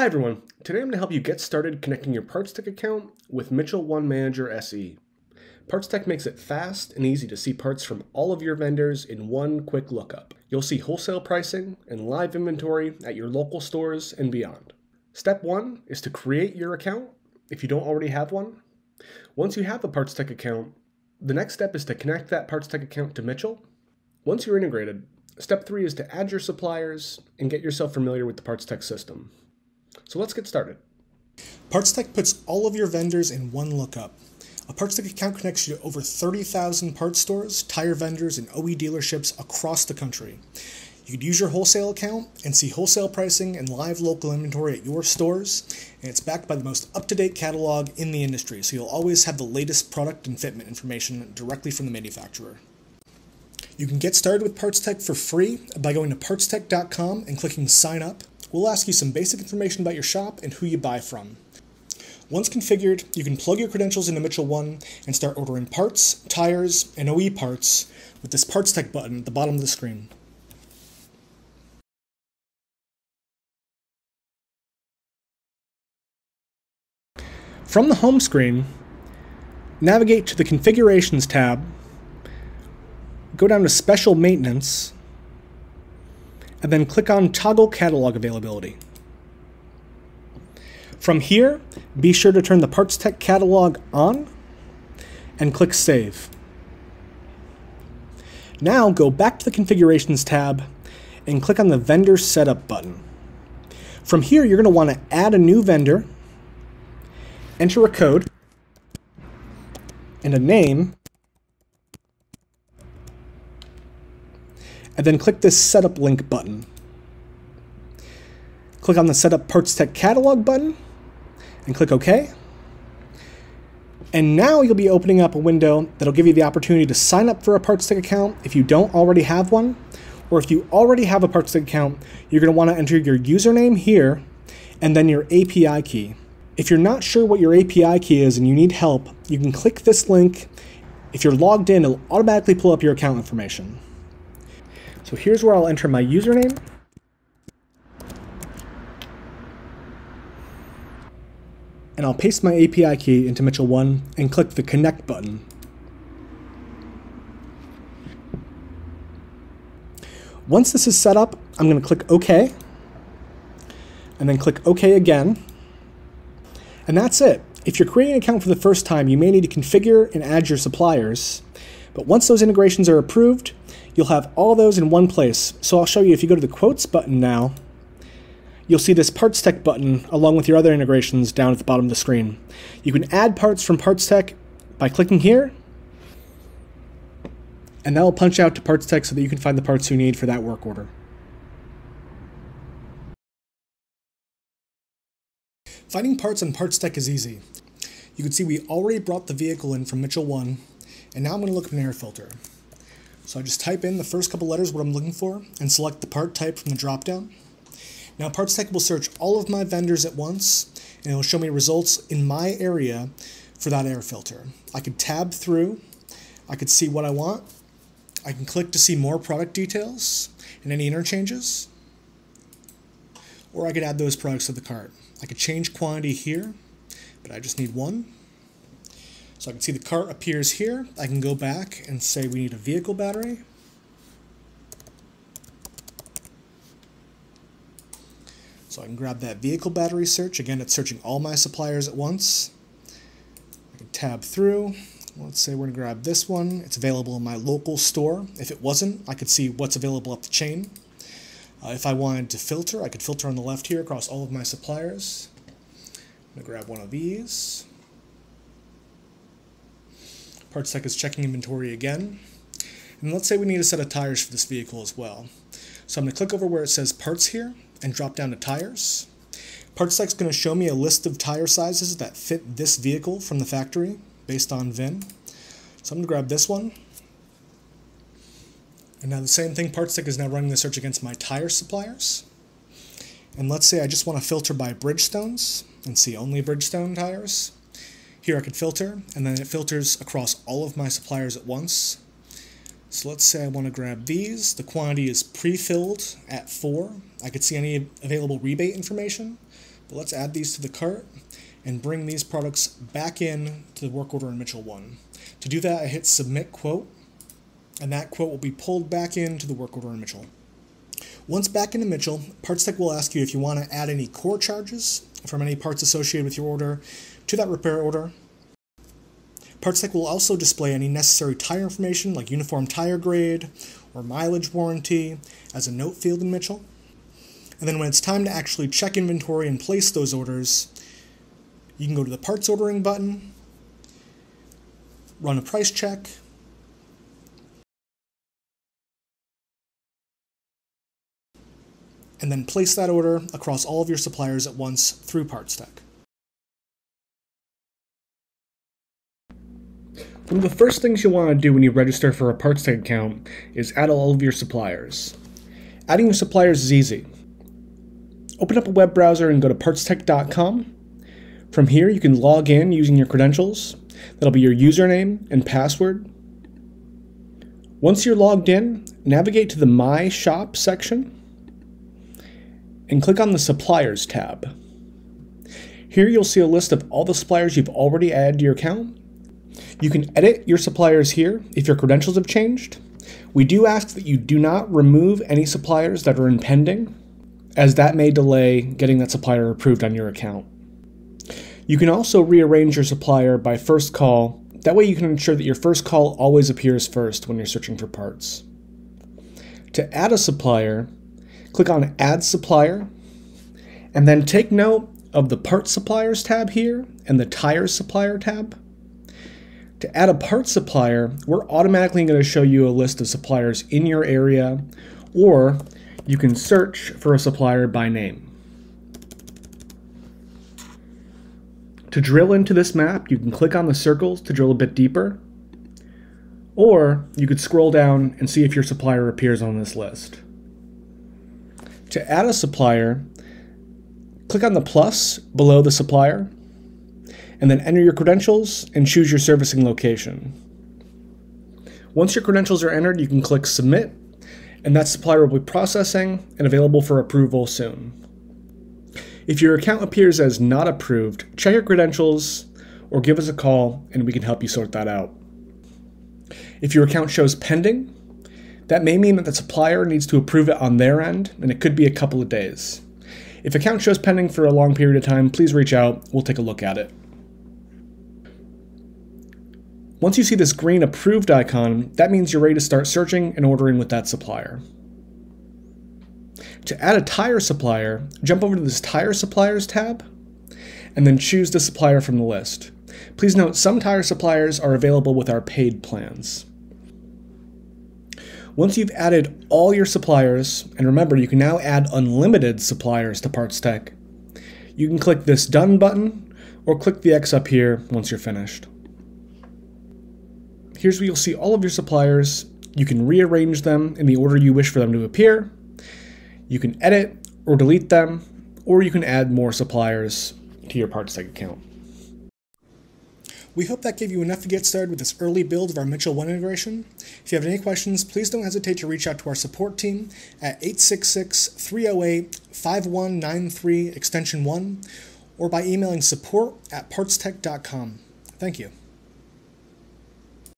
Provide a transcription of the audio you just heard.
Hi everyone, today I'm going to help you get started connecting your PartsTech account with Mitchell One Manager SE. PartsTech makes it fast and easy to see parts from all of your vendors in one quick lookup. You'll see wholesale pricing and live inventory at your local stores and beyond. Step 1 is to create your account if you don't already have one. Once you have a PartsTech account, the next step is to connect that PartsTech account to Mitchell. Once you're integrated, step 3 is to add your suppliers and get yourself familiar with the PartsTech system. So let's get started. PartsTech puts all of your vendors in one lookup. A PartsTech account connects you to over 30,000 parts stores, tire vendors, and OE dealerships across the country. You could use your wholesale account and see wholesale pricing and live local inventory at your stores, and it's backed by the most up to date catalog in the industry, so you'll always have the latest product and fitment information directly from the manufacturer. You can get started with PartsTech for free by going to partstech.com and clicking Sign Up. We'll ask you some basic information about your shop and who you buy from. Once configured, you can plug your credentials into Mitchell One and start ordering parts, tires, and OE parts with this PartsTech button at the bottom of the screen. From the home screen, navigate to the Configurations tab, go down to Special Maintenance, and then click on Toggle Catalog Availability. From here, be sure to turn the PartsTech catalog on and click Save. Now go back to the Configurations tab and click on the Vendor Setup button. From here, you're going to want to add a new vendor, enter a code, and a name, and then click this Setup Link button. Click on the Setup PartsTech Catalog button, and click OK. And now you'll be opening up a window that'll give you the opportunity to sign up for a PartsTech account if you don't already have one, or if you already have a PartsTech account, you're going to want to enter your username here and then your API key. If you're not sure what your API key is and you need help, you can click this link. If you're logged in, it'll automatically pull up your account information. So here's where I'll enter my username and I'll paste my API key into Mitchell 1 and click the Connect button. Once this is set up, I'm going to click OK, and then click OK again, and that's it. If you're creating an account for the first time, you may need to configure and add your suppliers, but once those integrations are approved, you'll have all those in one place. So I'll show you if you go to the Quotes button now, you'll see this PartsTech button along with your other integrations down at the bottom of the screen. You can add parts from PartsTech by clicking here, and that will punch out to PartsTech so that you can find the parts you need for that work order. Finding parts on PartsTech is easy. You can see we already brought the vehicle in from Mitchell 1, and now I'm going to look at an air filter. So I just type in the first couple letters what I'm looking for, and select the part type from the dropdown. Now PartsTech will search all of my vendors at once and it will show me results in my area for that air filter. I could tab through, I could see what I want, I can click to see more product details and any interchanges, or I could add those products to the cart. I could change quantity here, but I just need one. So I can see the cart appears here. I can go back and say we need a vehicle battery. So I can grab that vehicle battery search. Again, it's searching all my suppliers at once. I can tab through. Let's say we're to grab this one. It's available in my local store. If it wasn't, I could see what's available up the chain. Uh, if I wanted to filter, I could filter on the left here across all of my suppliers. I'm to grab one of these. PartsTech is checking inventory again. And let's say we need a set of tires for this vehicle as well. So I'm going to click over where it says parts here and drop down to tires. PartsTech's going to show me a list of tire sizes that fit this vehicle from the factory based on VIN. So I'm going to grab this one. And now the same thing, PartsTech is now running the search against my tire suppliers. And let's say I just want to filter by Bridgestones and see only Bridgestone tires. Here I can filter, and then it filters across all of my suppliers at once. So let's say I want to grab these. The quantity is pre-filled at 4. I could see any available rebate information. But let's add these to the cart and bring these products back in to the work order in Mitchell 1. To do that, I hit submit quote, and that quote will be pulled back into the work order in Mitchell. Once back into Mitchell, PartsTech will ask you if you want to add any core charges from any parts associated with your order to that repair order. PartsTech will also display any necessary tire information like uniform tire grade or mileage warranty as a note field in Mitchell. And then when it's time to actually check inventory and place those orders, you can go to the parts ordering button, run a price check, and then place that order across all of your suppliers at once through PartsTech. One of the first things you'll want to do when you register for a PartsTech account is add all of your suppliers. Adding your suppliers is easy. Open up a web browser and go to partstech.com. From here, you can log in using your credentials. That'll be your username and password. Once you're logged in, navigate to the My Shop section and click on the Suppliers tab. Here you'll see a list of all the suppliers you've already added to your account. You can edit your suppliers here if your credentials have changed. We do ask that you do not remove any suppliers that are in pending, as that may delay getting that supplier approved on your account. You can also rearrange your supplier by first call. That way you can ensure that your first call always appears first when you're searching for parts. To add a supplier, click on Add Supplier, and then take note of the Parts Suppliers tab here and the Tires Supplier tab. To add a parts supplier, we're automatically going to show you a list of suppliers in your area, or you can search for a supplier by name. To drill into this map, you can click on the circles to drill a bit deeper, or you could scroll down and see if your supplier appears on this list. To add a supplier, click on the plus below the supplier, and then enter your credentials and choose your servicing location. Once your credentials are entered, you can click Submit, and that supplier will be processing and available for approval soon. If your account appears as not approved, check your credentials or give us a call and we can help you sort that out. If your account shows pending, that may mean that the supplier needs to approve it on their end, and it could be a couple of days. If account shows pending for a long period of time, please reach out. We'll take a look at it. Once you see this green approved icon, that means you're ready to start searching and ordering with that supplier. To add a tire supplier, jump over to this Tire Suppliers tab, and then choose the supplier from the list. Please note some tire suppliers are available with our paid plans. Once you've added all your suppliers, and remember you can now add unlimited suppliers to PartsTech, you can click this Done button or click the X up here once you're finished. Here's where you'll see all of your suppliers. You can rearrange them in the order you wish for them to appear. You can edit or delete them, or you can add more suppliers to your PartsTech account. We hope that gave you enough to get started with this early build of our Mitchell 1 integration. If you have any questions, please don't hesitate to reach out to our support team at 866 308 5193 extension 1 or by emailing support at partstech.com. Thank you.